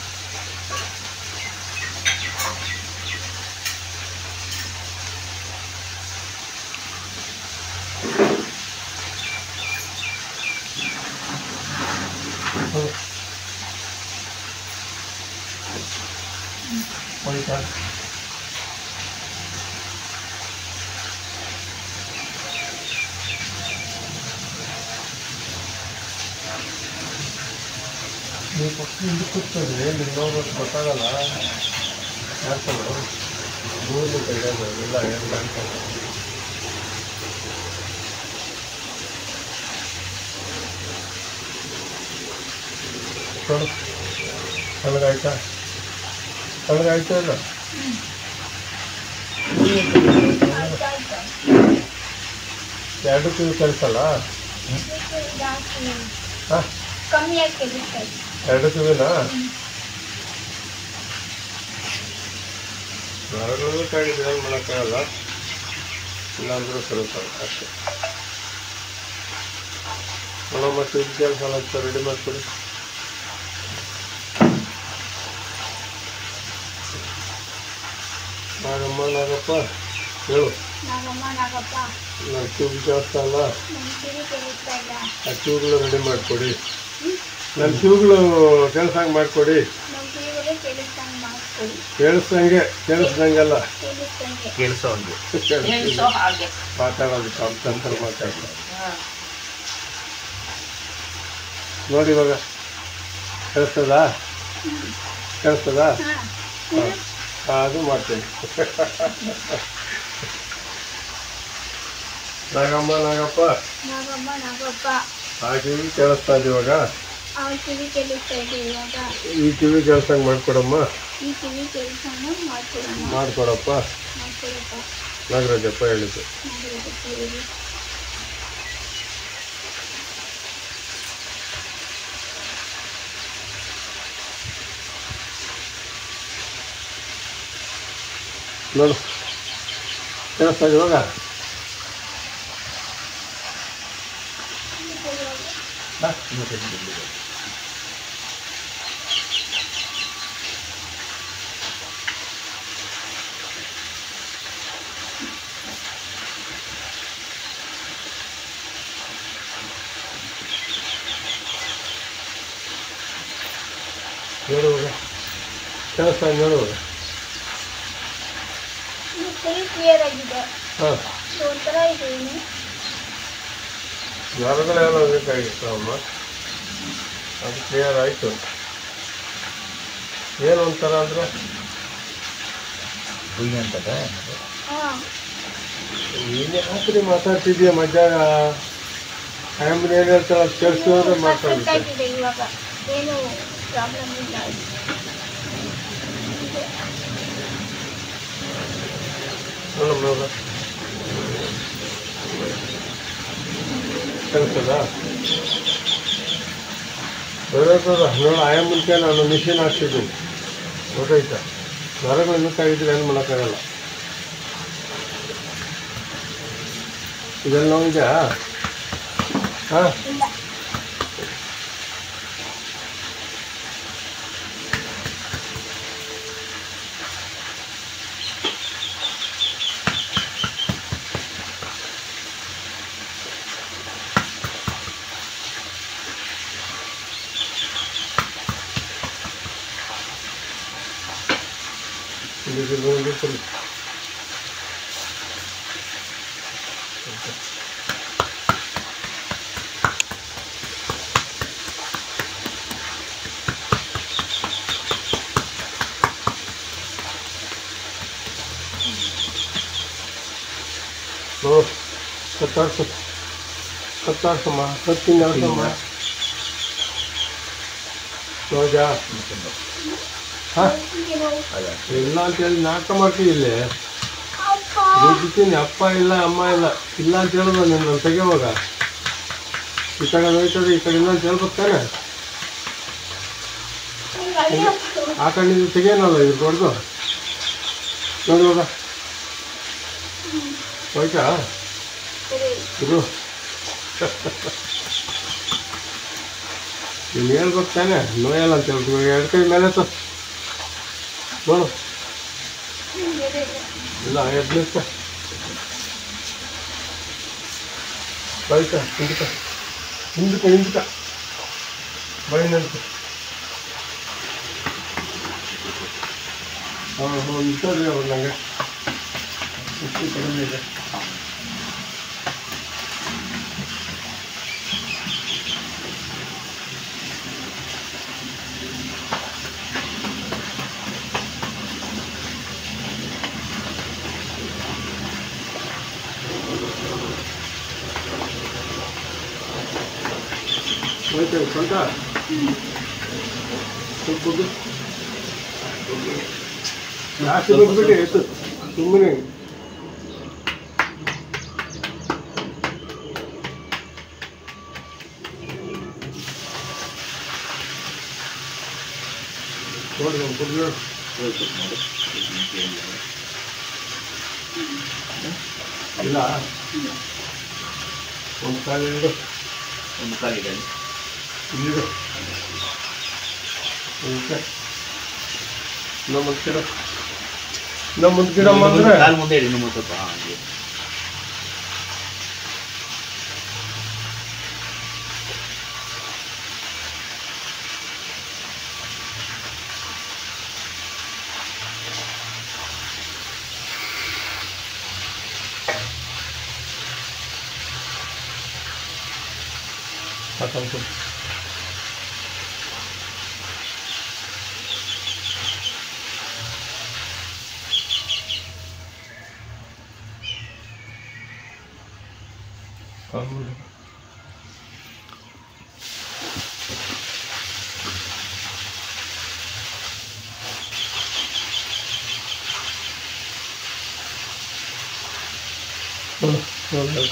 ನೀವು ಪಕ್ಷಿ ಇಲ್ಲಿ ಕೂತ್ಕೊಂಡ್ರೆ ನೀವು ನೋಡೋದು ಗೊತ್ತಾಗಲ್ಲ ಯಾಕಂದ್ರೆ ದೂರದಿಂದ ತೆಗೆಯೋದು ಇಲ್ಲ ಏನು ಅನ್ಕೊಂಡು ನೋಡು ತಣ್ಣಗಾಯ್ತಾ ತಣ್ಣಗಾಯ್ತಾ ಇಲ್ಲ ಎರಡಕ್ಕೂ ಕೆಲಸಲ್ಲ ಹಾಂ ಎರಡು ಕಿವಿನಾ ಮರಗಳು ಕಾಡಿದ್ರೆ ಏನು ಮಾಡೋಕ್ಕಾಗಲ್ಲ ಇಲ್ಲಾಂದ್ರೂ ಸ್ವಲ್ಪ ಅಷ್ಟೇ. ಮೊಳ ಮತ್ತು ಇದು ಕೆಲಸ ಎಲ್ಲ ರೆಡಿ ಮಾಡಿಕೊಡಿ. ನಾಗಮ್ಮ ನಾಗಪ್ಪ ಹೇಳು. ನಾನು ಟ್ಯೂಬ್ ಕೆಲಸ ಅಲ್ಲ. ಆ ಟ್ಯೂಬ್ಗಳು ರೆಡಿ ಮಾಡಿಕೊಡಿ. ನನ್ನ ಶೂಗಳು ಕೆಲಸ ಮಾಡಿಕೊಡಿ. ಕೇಳಿಸ್ದಂಗೆ ಕೇಳಿಸ್ದಂಗೆಲ್ಲ. ಮಾತಾಡೋದು ತಂತ್ರ ಮಾತಾಡೋದು ನೋಡಿ ಇವಾಗ ಕೇಳಿಸ್ತದಾ? ಕೇಳಿಸ್ತದಾ? ಹಾಂ. ಅದು ಮಾಡ್ತೀನಿ. ನಾಗಮ್ಮ ನಾಗಪ್ಪ. ಹಾಗೆ ಕೇಳಿಸ್ತಾ ಇದ್ದೀವಾಗ ಕಿವಿ ಇದೆ ಇವಾಗ. ಈ ಕಿವಿ ಕೆಲಸ ಮಾಡ್ಕೊಡಮ್ಮ. ಈ ಕಿವಿ ಕೆಲಸನ ಮಾಡ್ಕೊಡೋಣ ಮಾಡ್ಕೊಡಪ್ಪ. ಮಾಡ್ಕೊಡಪ್ಪ. ನಾಗರಾಜಪ್ಪ ಹೇಳಿದ್ದು. ನಾಗರಾಜಪ್ಪ ಹೇಳಿ ನೋಡು. ಕೇಳಿಸ್ತಾ ಇವಾಗ? ನೋಡು ಇವಾಗ ಕೆಲಸ ಇದೆ ನೋಡು ಇವಾಗ ಈ ಕಿವಿ ಕ್ಲಿಯರ್ ಆಗಿದೆ. ಹಾಂ. ಒಂಥರ ಇದೆ ಏನು? ನರಗಳೆಲ್ಲ ಬೇಕಾಗಿತ್ತು ಅಮ್ಮ ಅದು ಕ್ಲಿಯರ್ ಆಯಿತು. ಏನು ಒಂಥರ ಅಂದರೆ? ಹುಯ್ಯ ಅಂತದ? ಹಾಂ. ನೀನೇ ರಾತ್ರಿ ಮಾತಾಡ್ತಿದ್ಯಾ ಮಧ್ಯಾಹ್ನ? ಟೈಮ್ ಏನು ಹೇಳ್ತಾಳೆ ಕೆಲಸ ಮಾತಾಡುತ್ತೆ. ಆಗಿದೆ ಇವಾಗ ಏನು ಪ್ರಾಬ್ಲಮ್ ಇಲ್ಲ ನೋಡಮ್ಮ ನೋಡ ಕೇಳಿಸ್ತದ ಬರೋದದ ನೋಡ ಆಯ ಮುಂಚೆ ನಾನು ಮಿಷಿನ್ ಹಾಕ್ತಿದ್ದೀನಿ ಗೊತ್ತಾಯ್ತಾ ನರಗಳು ಬೇಕಾಗಿದ್ರೆ ಏನು ಮಾಡೋಕ್ಕಾಗಲ್ಲ ಇದೆಲ್ಲ ನೋವಿದೆಯಾ ಹಾಂ ಇಲ್ಲ ಇದಕ್ಕೆ ಬಂದು ಕೊಡಿ. ನೋಡು ಕತ್ತಾಡ್ಸು ಕತ್ತಾಡ್ಸಮ್ಮ ಕತ್ತಿನ ಆಡ್ಸಮ್ಮ ನೋಜಾ ಇಲ್ಲ ಅಂತೇಳಿ ನಾಟಕ ಮಾಡ್ತೀವಿ ಇಲ್ಲಿ? ದುಡ್ಡಿದ್ದೀನಿ ಅಪ್ಪ ಇಲ್ಲ, ಅಮ್ಮ ಇಲ್ಲ ಇಲ್ಲ ಅಂತ ಹೇಳಿದ ನಾನು ತೆಗೆಯುವಾಗ ಈ ಕಡೆ ಹೋಯ್ತದೆ, ಈ ಕಡೆ ಇಲ್ಲ ಅಂತ ಹೇಳ್ಬೇಕಾನೆ ಆ ಕಡೆಯಿಂದ ತೆಗಿಯೋನಲ್ಲ ಇದು ದೊಡ್ಡದು? ನೋಡಿ ಹೋಗ ಹೋಯ್ತಾ? ಇದು ನೀನು ಹೇಳ್ಬೇಕು ನೋಯಲ್ಲ ಅಂತ ಹೇಳ್ತೀವಿ ಎರಡು ಕೈ ಮೇಲೆ ತ ನೋಡು ಇಲ್ಲ ಎರಡು ನಿಮಿಷ ಹೋಯ್ತಾ ಹಿಂದಕ ಹಿಂದಕ ಹಿಂದಕ ಬೈನಂತ ಹಾಂ ಹಾಂ ನಿಂತೋದ್ರಿ ಅವ್ರು ನಂಗೆ ಇಷ್ಟು ಕಡಿಮೆ ಇದೆ ಹೋಯ್ತಾ ಸ್ವಂತ ಸ್ವಲ್ಪ ಹೋಗು. ಜಾಸ್ತಿ ಬಂದ್ಬಿಟ್ಟು ಎತ್ತು ಸುಮ್ಮನೆ ನೋಡಿ ಒಂದು ಕುಡ್ದು ಇಲ್ಲ ಒಂದು ಕಾಲು ಇಡು ಒಂದು ಕಾಲಿದೆ ಇಲ್ಲಿಡು ಓಕೆ ಇನ್ನೂ ಮುಂದೆ ಗಿಡ ಇನ್ನೂ ಮುಂದೆ ಗಿಡ ಮಾಡಿದ್ರೆ ಕಾಲು ಮುಂದೆ ಇಡಿ ಇನ್ನೊಂದು ಸ್ವಲ್ಪ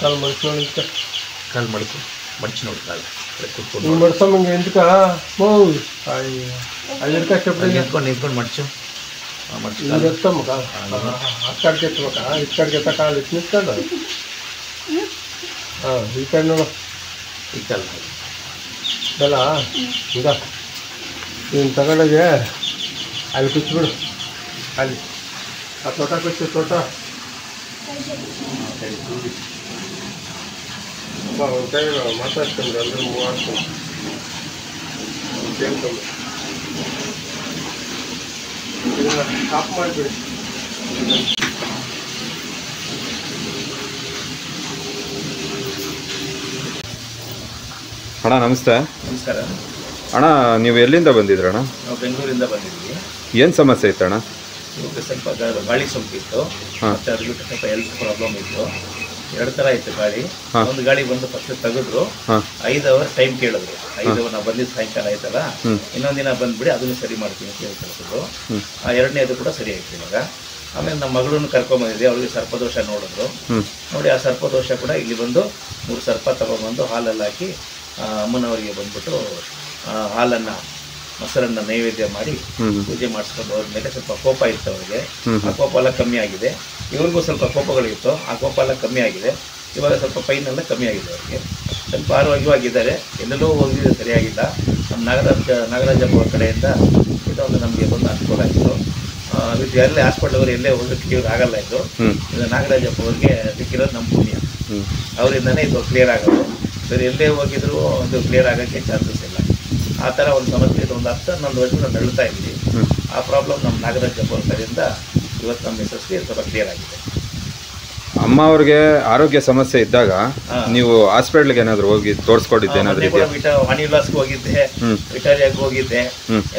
ಕಾಲು ಮಡಿಸ್ಕೊಂಡು ನಿಂತ ಕಾಲು ಮಡಕು ಮಡಚಿ ನೋಡಿ ಕಾಲು ಕಡೆ ಕೂತ್ಕೊಂಡು నువ్వు మడసమ్మ ఎందుక మో అది కష్టపడి ನಿಂತ್ಕೊಂಡು ನಿಂತ್ಕೊಂಡು ಮಡಚು ಹಾಂ ಮಡಚು ఇది ಕಾಲು ఎత్తమ్మ అక్కడికి ఎత్తమక ఇక్కడికి ఎత్త కాలు ఇచ్చిస్తాడు ఇక్కడ నువ్వు ಈ ಕಾಲು ಮಾಡಿ. ఎలా ఇంకా నేను తగడగే ಅಲ್ಲಿ ಕೂತ್ಬಿಡು ಅಲ್ಲಿ ಆ ತೋಟಕ್ಕೆ వచ్చే ಅಣ್ಣ ನಮಸ್ತೆ. ನಮಸ್ಕಾರ. ಅಣ್ಣ ನೀವು ಎಲ್ಲಿಂದ ಬಂದಿದ್ರಣ್ಣ ನಾವು ಬೆಂಗಳೂರಿಂದ ಬಂದಿದ್ವಿ ಏನು ಸಮಸ್ಯೆ ಇತ್ತಣ್ಣ? ಇವಾಗ ಸ್ವಲ್ಪ ಗಾಳಿ ಸೋಂಕಿತ್ತು. ಮತ್ತೆ ಅದು ಬಿಟ್ಟು ಸ್ವಲ್ಪ ಹೆಲ್ತ್ ಪ್ರಾಬ್ಲಮ್ ಇತ್ತು. ಎರಡು ತರ ಇತ್ತು ಗಾಳಿ. ಒಂದು ಗಾಳಿ ಬಂದು ಫಸ್ಟ್ ತೆಗೆದ್ರು. ಐದು ಅವರ್ ಟೈಮ್ ಕೇಳಿದ್ರು. ಐದು ಅವರ್ ನಾವು ಬಂದಿದ್ದು ಸಾಯಂಕಾಲ ಆಯ್ತಲ್ಲ? ಇನ್ನೊಂದಿನ ಇನ್ನೊಂದು ದಿನ ಬಂದ್ಬಿಡಿ ಅದನ್ನು ಸರಿ ಮಾಡ್ತೀನಿ ಅಂತ ಹೇಳಿ ಕಳಿಸಿದ್ರು. ಆ ಎರಡನೇದು ಕೂಡ ಸರಿ ಆಯ್ತು ಇವಾಗ. ಆಮೇಲೆ ನಮ್ಮ ಮಗಳನ್ನು ಕರ್ಕೊಂಬಂದಿದ್ದೆ ಅವಳಿಗೆ ಸರ್ಪದೋಷ ನೋಡಿದ್ರು. ನೋಡಿ ಆ ಸರ್ಪದೋಷ ಕೂಡ ಇಲ್ಲಿ ಬಂದು ಮೂರು ಸರ್ಪ ತಗೊಂಡ್ಬಂದು ಹಾಲಲ್ಲಿ ಹಾಕಿ ಅಮ್ಮನವರಿಗೆ ಬಂದ್ಬಿಟ್ಟು ಹಾಲನ್ನು ಮೊಸರನ್ನ ನೈವೇದ್ಯ ಮಾಡಿ ಪೂಜೆ ಮಾಡಿಸ್ಕೊಂಡು ಹೋದ್ಮೇಲೆ ಸ್ವಲ್ಪ ಕೋಪ ಇತ್ತು ಅವರಿಗೆ. ಆ ಕೋಪ ಎಲ್ಲ ಕಮ್ಮಿ ಆಗಿದೆ. ಇವ್ರಿಗೂ ಸ್ವಲ್ಪ ಕೋಪಗಳಿತ್ತು. ಆ ಕೋಪ ಎಲ್ಲ ಕಮ್ಮಿ ಆಗಿದೆ. ಇವಾಗ ಸ್ವಲ್ಪ ಪೈನ್ ಎಲ್ಲ ಕಮ್ಮಿ ಆಗಿದೆ ಅವರಿಗೆ. ಸ್ವಲ್ಪ ಆರೋಗ್ಯವಾಗಿದ್ದಾರೆ. ಎಲ್ಲೆಲ್ಲೋ ಹೋಗಿದ್ರೆ ಸರಿಯಾಗಿಲ್ಲ. ನಮ್ಮ ನಾಗರಾಜ ನಾಗರಾಜಪ್ಪ ಅವರ ಕಡೆಯಿಂದ ಇದೊಂದು ನಮಗೆ ಒಂದು ಅನುಕೂಲ ಆಯಿತು. ಇದು ಎಲ್ಲೇ ಹಾಸ್ಪಿಟ್ಲ್ ಎಲ್ಲೇ ಹೋದ್ರೆ ಕ್ಲಿಯರ್ ಆಗಲ್ಲ ಇದು. ನಾಗರಾಜಪ್ಪ ಅವ್ರಿಗೆ ಸಿಕ್ಕಿರೋದು ನಮ್ಮ ಪುಣ್ಯ. ಅವರಿಂದನೇ ಇದು ಕ್ಲಿಯರ್ ಆಗೋದು. ಸರಿ ಎಲ್ಲೇ ಹೋಗಿದ್ರು ಒಂದು ಕ್ಲಿಯರ್ ಆಗೋಕ್ಕೆ ಚಾನ್ಸಸ್ ಇಲ್ಲ. ಆ ಥರ ಒಂದು ಸಮಸ್ಯೆ ಇದು ಒಂದು ಹತ್ತು ಹನ್ನೊಂದು ವರ್ಷದಿಂದ ನಡೀತಾ ಇದ್ವಿ ಆ ಪ್ರಾಬ್ಲಮ್ ನಮ್ಮ ನಾಗರಾಜ್ ಕಡೆಯಿಂದ ಇವತ್ತು ನಮ್ಮ ಯಶಸ್ವಿ ಸ್ವಲ್ಪ ಕ್ಲಿಯರ್ ಆಗಿದೆ. ಅಮ್ಮ ಅವ್ರಿಗೆ ಆರೋಗ್ಯ ಸಮಸ್ಯೆ ಇದ್ದಾಗ. ನೀವು ಹಾಸ್ಪಿಟ್ಲಿಗೆ ಏನಾದರೂ ಹೋಗಿ ತೋರಿಸ್ಕೊಂಡಿದ್ದೆ ಏನಾದರೂ ಹೋಗಿದ್ದೆ. ವಿಟಾರಿಯಾಗೆ ಹೋಗಿದ್ದೆ.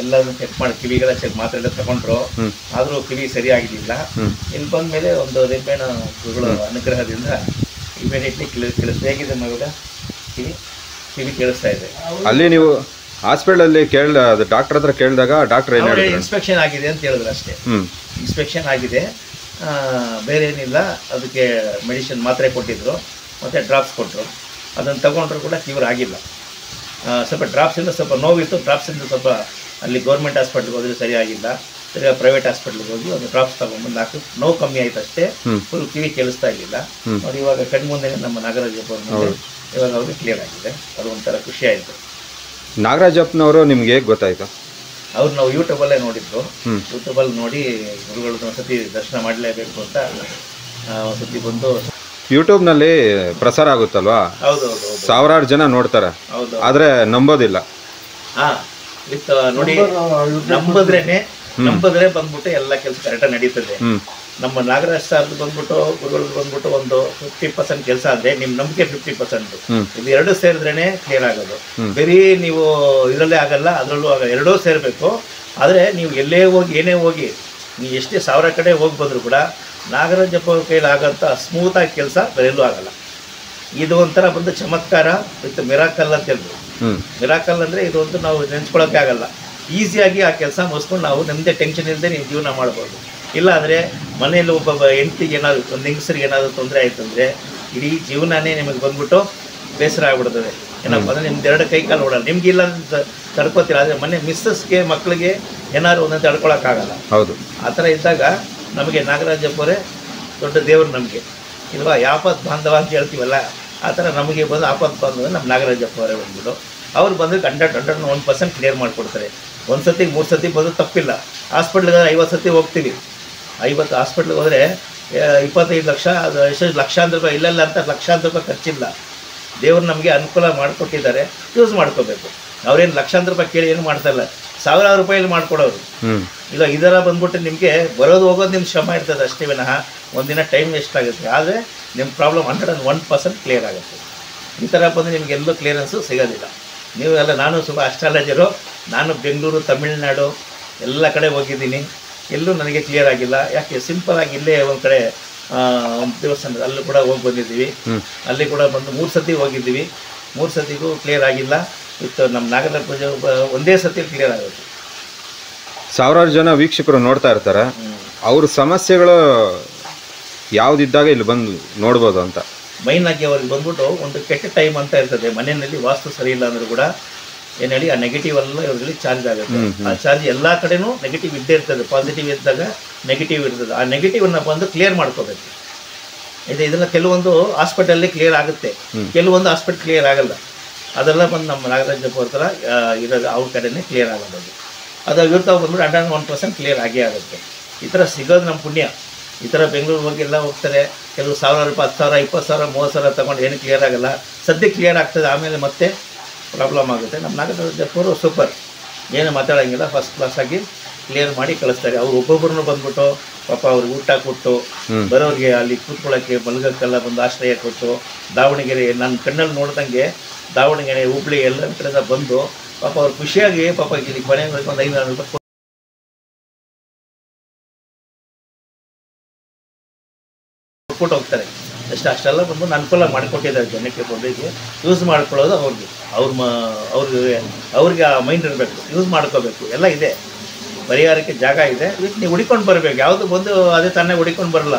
ಎಲ್ಲಾನು ಚೆಕ್ ಮಾಡಿ ಕಿವಿಗೆಲ್ಲ ಚೆಕ್ ಮಾತ್ರೆ ಎಲ್ಲ ತಗೊಂಡ್ರು. ಆದರೂ ಕಿವಿ ಸರಿಯಾಗಿರಲಿಲ್ಲ. ಹ್ಞೂ ಇಲ್ಲಿ ಬಂದ ಮೇಲೆ ಒಂದು ರೇಪೇಣ ಗುರುಗಳ ಅನುಗ್ರಹದಿಂದ ಇಮಿಡಿಯೇಟ್ಲಿ ಕೇಳಿ ಕೇಳಿಸ್ತಾ ಹೇಗಿದೆ ಮಗ ಕಿವಿ ಕಿವಿ ಕೇಳಿಸ್ತಾ ಇದೆ. ಅಲ್ಲಿ ನೀವು ಹಾಸ್ಪಿಟಲಲ್ಲಿ ಕೇಳ್ದ ಅದು ಡಾಕ್ಟರ್ ಹತ್ರ ಕೇಳಿದಾಗ ಡಾಕ್ಟರ್ ಏನು ಹೇಳಿದ್ರು? ಇನ್ಸ್ಪೆಕ್ಷನ್ ಆಗಿದೆ ಅಂತ ಹೇಳಿದ್ರು ಅಷ್ಟೇ. ಹ್ಞೂ ಇನ್ಸ್ಪೆಕ್ಷನ್ ಆಗಿದೆ. ಆ, ಬೇರೆ ಏನಿಲ್ಲ ಅದಕ್ಕೆ ಮೆಡಿಸಿನ್ ಮಾತ್ರೆ ಕೊಟ್ಟಿದ್ರು ಮತ್ತು ಡ್ರಾಪ್ಸ್ ಕೊಟ್ಟರು ಅದನ್ನು ತಗೊಂಡ್ರು ಕೂಡ ಕ್ಯೂರ್ ಆಗಿಲ್ಲ. ಆ, ಸ್ವಲ್ಪ ಡ್ರಾಪ್ಸಿಂದ ಸ್ವಲ್ಪ ನೋವಿತ್ತು ಡ್ರಾಪ್ಸಿಂದ ಸ್ವಲ್ಪ ಅಲ್ಲಿ ಗೌರ್ಮೆಂಟ್ ಹಾಸ್ಪಿಟ್ಲ್ಗೆ ಹೋದ್ರೆ ಸರಿಯಾಗಿಲ್ಲ. ತಿರ್ಗಾ ಪ್ರೈವೇಟ್ ಹಾಸ್ಪಿಟ್ಲ್ಗೆ ಹೋಗಿ ಒಂದು ಡ್ರಾಪ್ಸ್ ತಗೊಂಡ್ಬಂದು ಹಾಕಿ ನೋವು ಕಮ್ಮಿ ಆಯ್ತು ಅಷ್ಟೇ. ಫುಲ್ ಕಿವಿ ಕೇಳಿಸ್ತಾ ಇರಲಿಲ್ಲ. ಅವ್ರು ನೋಡಿ ಇವಾಗ ಕಣ್ಮುಂದೆ ನಮ್ಮ ಅವ್ರ ಮುಂದೆ ಇವಾಗ ಅವ್ರಿಗೆ ಕ್ಲಿಯರ್ ಆಗಿದೆ. ಅದು ಒಂಥರ ಖುಷಿ ಆಯಿತು. ನಾಗರಾಜಪ್ಪನವರು ನಿಮ್ಗೆ ಹೇಗೆ ಗೊತ್ತಾಯ್ತು? ಅವ್ರು ನಾವು ಯೂಟ್ಯೂಬಲ್ಲೇ ನೋಡಿದ್ದು. ಯೂಟ್ಯೂಬಲ್ಲಿ ನೋಡಿ ಗುರುಗಳದ್ದು ಸತಿ ದರ್ಶನ ಮಾಡಲೇಬೇಕು ಅಂತ ಆ, ಒಂದ್ಸತಿ ಬಂದು ಯೂಟ್ಯೂಬ್ನಲ್ಲಿ ಪ್ರಸಾರ ಆಗುತ್ತಲ್ವಾ? ಹೌದೌದು ಹೌದು ಸಾವಿರಾರು ಜನ ನೋಡ್ತಾರೆ. ಹೌದು ಆದ್ರೆ ನಂಬೋದಿಲ್ಲ. ಹಾ ವಿತ್ ನೋಡಿ ನಂಬದ್ರೇನೆ ನಂಬದ್ರೆ ಬಂದ್ಬಿಟ್ಟು ಎಲ್ಲ ಕೆಲಸ ಕರೆಕ್ಟಾಗಿ ನಡೀತದೆ. ಹ್ಮ್. ನಮ್ಮ ನಾಗರಾಜ್ ಸರ್ದು ಬಂದ್ಬಿಟ್ಟು ಗುರುಗಳದ್ದು ಬಂದ್ಬಿಟ್ಟು ಒಂದು ಫಿಫ್ಟಿ ಪರ್ಸೆಂಟ್ ಕೆಲಸ ಆದ್ರೆ ನಿಮ್ ನಂಬಿಕೆ ಫಿಫ್ಟಿ ಪರ್ಸೆಂಟ್. ಇದು ಎರಡು ಸೇರಿದ್ರೇನೆ ಕ್ಲಿಯರ್ ಆಗೋದು. ಬರೀ ನೀವು ಇದರಲ್ಲೇ ಆಗಲ್ಲ ಅದರಲ್ಲೂ ಆಗ ಎರಡೂ ಸೇರಬೇಕು. ಆದರೆ ನೀವು ಎಲ್ಲೇ ಹೋಗಿ ಏನೇ ಹೋಗಿ ನೀವು ಎಷ್ಟೇ ಸಾವಿರ ಕಡೆ ಹೋಗಿ ಬಂದರೂ ಕೂಡ ನಾಗರಾಜಪ್ಪ ಕೈಲಿ ಆಗೋಂಥ ಸ್ಮೂತಾಗಿ ಕೆಲಸ ಬರೆಯಲು ಆಗಲ್ಲ. ಇದು ಒಂಥರ ಬಂದು ಚಮತ್ಕಾರ ವಿತ್ ಮಿರಾಕಲ್ ಅಂತ ಹೇಳ್ಬೋದು. ಹ್ಮ್. ಮಿರಾಕಲ್ ಅಂದರೆ ಇದು ಒಂದು ನಾವು ನೆನ್ಸ್ಕೊಳಕ್ಕೆ ಆಗಲ್ಲ ಈಸಿಯಾಗಿ ಆ ಕೆಲಸ ಮುಗಿಸ್ಕೊಂಡು ನಾವು ನಮ್ಮದೇ ಟೆನ್ಷನ್ ಇಲ್ಲದೆ ನೀವು ಜೀವನ ಮಾಡ್ಬೋದು. ಇಲ್ಲ ಅಂದರೆ ಮನೆಯಲ್ಲಿ ಒಬ್ಬ ಹೆಂಡತಿಗೆ ಏನಾದ್ರು ಒಂದು ಹೆಂಗಸರಿಗೆ ಏನಾದರೂ ತೊಂದರೆ ಆಯ್ತು ಅಂದರೆ ಇಡೀ ಜೀವನನೇ ನಿಮಗೆ ಬಂದ್ಬಿಟ್ಟು ಬೇಸರ ಆಗ್ಬಿಡ್ತದೆ. ಏನಪ್ಪ ಅಂದರೆ ನಿಮ್ದು ಎರಡು ಕೈ ಕಾಲು ಓಡಲ್ಲ ನಿಮ್ಗೆ ಇಲ್ಲ ಅಂತ ತಡ್ಕೋತೀರ? ಆದರೆ ಮನೆ ಮಿಸ್ಸಸ್ಗೆ ಮಕ್ಕಳಿಗೆ ಏನಾದ್ರು ಒಂದೊಂದು ತಡ್ಕೊಳಕ್ಕಾಗಲ್ಲ ಹೌದು. ಆ ಥರ ಇದ್ದಾಗ ನಮಗೆ ನಾಗರಾಜಪ್ಪವರೇ ದೊಡ್ಡ ದೇವರು ನಮಗೆ. ಇಲ್ವಾ? ಯಾಪತ್ ಬಾಂಧವ ಅಂತ ಹೇಳ್ತೀವಲ್ಲ ಆ ಥರ ನಮಗೆ ಬಂದು ಆಪತ್ ಬಾಂಧವ ನಮ್ಮ ನಾಗರಾಜಪ್ಪ ಅವರೇ ಬಂದ್ಬಿಟ್ಟು ಅವ್ರು ಬಂದರೆ hundred hundred one percent clear ಮಾಡಿಕೊಡ್ತಾರೆ. ಒಂದು ಸತಿ ಮೂರು ಸತಿ ಬಂದು ತಪ್ಪಿಲ್ಲ ಹಾಸ್ಪಿಟ್ಲಿಗೆ ಐವತ್ತು ಸತಿ ಹೋಗ್ತೀವಿ. ಐವತ್ತು ಹಾಸ್ಪಿಟ್ಲಿಗೆ ಹೋದರೆ ಇಪ್ಪತ್ತೈದು ಲಕ್ಷ ಅದು ಎಷ್ಟು ಲಕ್ಷಾಂತರ ರೂಪಾಯಿ ಇಲ್ಲೆಲ್ಲ ಅಂತ ಲಕ್ಷಾಂತರ ರೂಪಾಯಿ ಖರ್ಚಿಲ್ಲ. ದೇವರು ನಮಗೆ ಅನುಕೂಲ ಮಾಡಿಕೊಟ್ಟಿದ್ದಾರೆ ಯೂಸ್ ಮಾಡ್ಕೋಬೇಕು. ಅವ್ರೇನು ಲಕ್ಷಾಂತರ ರೂಪಾಯಿ ಕೇಳಿ ಏನು ಮಾಡ್ತಾಯಿಲ್ಲ ಸಾವಿರಾರು ರೂಪಾಯಲ್ಲಿ ಮಾಡ್ಕೊಡೋರು. ಇಲ್ಲ ಇದೆಲ್ಲ ಇದರ ಬಂದ್ಬಿಟ್ಟು ನಿಮಗೆ ಬರೋದು ಹೋಗೋದು ನಿಮ್ಮ ಶ್ರಮ ಇರ್ತದೆ ಅಷ್ಟೇ ವಿನಃ. ಒಂದಿನ ಟೈಮ್ ವೇಸ್ಟ್ ಆಗುತ್ತೆ. ಆದರೆ ನಿಮ್ಮ problem hundred and one percent clear ಆಗುತ್ತೆ. ಈ ಥರ ಬಂದು ನಿಮಗೆ ಎಲ್ಲೂ ಕ್ಲಿಯರೆನ್ಸು ಸಿಗೋದಿಲ್ಲ. ನೀವು ಎಲ್ಲ ನಾನು ಸ್ವಲ್ಪ ಅಸ್ಟ್ರಾಲಜರು ನಾನು ಬೆಂಗಳೂರು ತಮಿಳ್ನಾಡು ಎಲ್ಲ ಕಡೆ ಹೋಗಿದ್ದೀನಿ. ಎಲ್ಲೂ ನನಗೆ ಕ್ಲಿಯರ್ ಆಗಿಲ್ಲ. ಯಾಕೆ ಸಿಂಪಲ್ ಆಗಿ ಇಲ್ಲೇ ಒಂದು ಕಡೆ ಒಂದು ದೇವಸ್ಥಾನ ಅಲ್ಲೂ ಕೂಡ ಹೋಗಿ ಬಂದಿದ್ದೀವಿ. ಅಲ್ಲಿ ಕೂಡ ಬಂದು ಮೂರು ಸತಿ ಹೋಗಿದ್ದೀವಿ. ಮೂರು ಸತಿಗೂ ಕ್ಲಿಯರ್ ಆಗಿಲ್ಲ. ಇತ್ತು ನಮ್ಮ ನಾಗರ ಪೂಜೆ ಒಂದೇ ಸತಿ ಕ್ಲಿಯರ್ ಆಗುತ್ತೆ ಸಾವಿರಾರು ಜನ ವೀಕ್ಷಕರು ನೋಡ್ತಾ ಇರ್ತಾರೆ. ಅವ್ರ ಸಮಸ್ಯೆಗಳು ಯಾವ್ದಿದ್ದಾಗ ಇಲ್ಲಿ ಬಂದು ನೋಡ್ಬೋದು ಅಂತ. ಮೈನ್ ಆಗಿ ಅವ್ರಿಗೆ ಬಂದ್ಬಿಟ್ಟು ಒಂದು ಕೆಟ್ಟ ಟೈಮ್ ಅಂತ ಇರ್ತದೆ. ಮನೆಯಲ್ಲಿ ವಾಸ್ತು ಸರಿ ಇಲ್ಲ ಅಂದ್ರೂ ಕೂಡ ಏನು ಹೇಳಿ ಆ ನೆಗೆಟಿವ್ ಎಲ್ಲ ಇವ್ರಲ್ಲಿ ಚಾರ್ಜ್ ಆಗುತ್ತೆ. ಆ ಚಾರ್ಜ್ ಎಲ್ಲ ಕಡೆನೂ ನೆಗೆಟಿವ್ ಇದ್ದೇ ಇರ್ತದೆ ಪಾಸಿಟಿವ್ ಇದ್ದಾಗ ನೆಗೆಟಿವ್ ಇರ್ತದೆ. ಆ ನೆಗೆಟಿವನ್ನ ಬಂದು ಕ್ಲಿಯರ್ ಮಾಡ್ಕೋಬೇಕು. ಇದು ಇದನ್ನ ಕೆಲವೊಂದು ಹಾಸ್ಪಿಟಲ್ಲಿ ಕ್ಲಿಯರ್ ಆಗುತ್ತೆ. ಕೆಲವೊಂದು ಹಾಸ್ಪಿಟಲ್ ಕ್ಲಿಯರ್ ಆಗಲ್ಲ. ಅದೆಲ್ಲ ಬಂದು ನಮ್ಮ ನಾಗರಾಜಪ್ಪ ಅವ್ರ ಥರ ಇರೋದು ಅವ್ರ ಕಡೆನೇ ಕ್ಲಿಯರ್ ಆಗೋದು. ಅದು ಇರ್ತಾವ ಬಂದ್ಬಿಟ್ಟು ಹಂಡ್ರೆಡ್ ಒನ್ ಪರ್ಸೆಂಟ್ ಕ್ಲಿಯರ್ ಆಗೇ ಆಗುತ್ತೆ. ಈ ಥರ ಸಿಗೋದು ನಮ್ಮ ಪುಣ್ಯ. ಈ ಥರ ಬೆಂಗಳೂರು ಹೋಗಿ ಎಲ್ಲ ಹೋಗ್ತಾರೆ. ಕೆಲವು ಸಾವಿರ ರೂಪಾಯಿ ಹತ್ತು ಸಾವಿರ ಇಪ್ಪತ್ತು ಸಾವಿರ ಮೂವತ್ತು ಸಾವಿರ ತೊಗೊಂಡು ಏನು ಕ್ಲಿಯರ್ ಆಗಲ್ಲ. ಸದ್ಯಕ್ಕೆ ಕ್ಲಿಯರ್ ಆಗ್ತದೆ. ಆಮೇಲೆ ಮತ್ತೆ ಪ್ರಾಬ್ಲಮ್ ಆಗುತ್ತೆ. ನಮ್ಮ ನಾಗರಾಜಪ್ಪವರು ಸೂಪರ್ ಏನು ಮಾತಾಡೋಂಗಿಲ್ಲ. ಫಸ್ಟ್ ಕ್ಲಾಸಾಗಿ ಕ್ಲಿಯರ್ ಮಾಡಿ ಕಳಿಸ್ತಾರೆ. ಅವ್ರು ಒಬ್ಬೊಬ್ಬರನ್ನು ಬಂದ್ಬಿಟ್ಟು ಪಾಪ ಅವ್ರಿಗೆ ಊಟ ಕೊಟ್ಟು. ಬರೋರಿಗೆ ಅಲ್ಲಿ ಕೂತ್ಕೊಳ್ಳೋಕ್ಕೆ ಮಲಗಕ್ಕೆಲ್ಲ ಬಂದು ಆಶ್ರಯ ಕೊಟ್ಟು ದಾವಣಗೆರೆ ನನ್ನ ಕಣ್ಣಲ್ಲಿ ನೋಡ್ದಂಗೆ ದಾವಣಗೆರೆ ಹುಬ್ಳಿ ಎಲ್ಲ ಕಡೆಯಿಂದ ಬಂದು ಪಾಪ ಅವ್ರು ಖುಷಿಯಾಗಿ ಪಾಪ ಇಲ್ಲಿ ಕೊನೆಗೆ ಒಂದು ಐನೂರು ರೂಪಾಯಿ ಕೊಟ್ಟು ಹೋಗ್ತಾರೆ. ಅಷ್ಟು ಅಷ್ಟೆಲ್ಲ ಬಂದು ಅನುಕೂಲ ಮಾಡಿಕೊಟ್ಟಿದ್ದಾರೆ ಜನಕ್ಕೆ ಪಬ್ಲಿಕ್ಗೆ. ಯೂಸ್ ಮಾಡ್ಕೊಳ್ಳೋದು ಅವ್ರಿಗೆ ಅವ್ರ ಮ, ಅವ್ರಿಗೆ ಅವ್ರಿಗೆ ಆ ಮೈಂಡ್ ಇರಬೇಕು. ಯೂಸ್ ಮಾಡ್ಕೋಬೇಕು. ಎಲ್ಲ ಇದೆ. ಪರಿಹಾರಕ್ಕೆ ಜಾಗ ಇದೆ. ಇದಕ್ಕೆ ನೀವು ಹುಡಿಕೊಂಡು ಬರಬೇಕು. ಯಾವುದು ಬಂದು ಅದೇ ತಾನೇ ಹುಡಿಕೊಂಡು ಬರಲ್ಲ.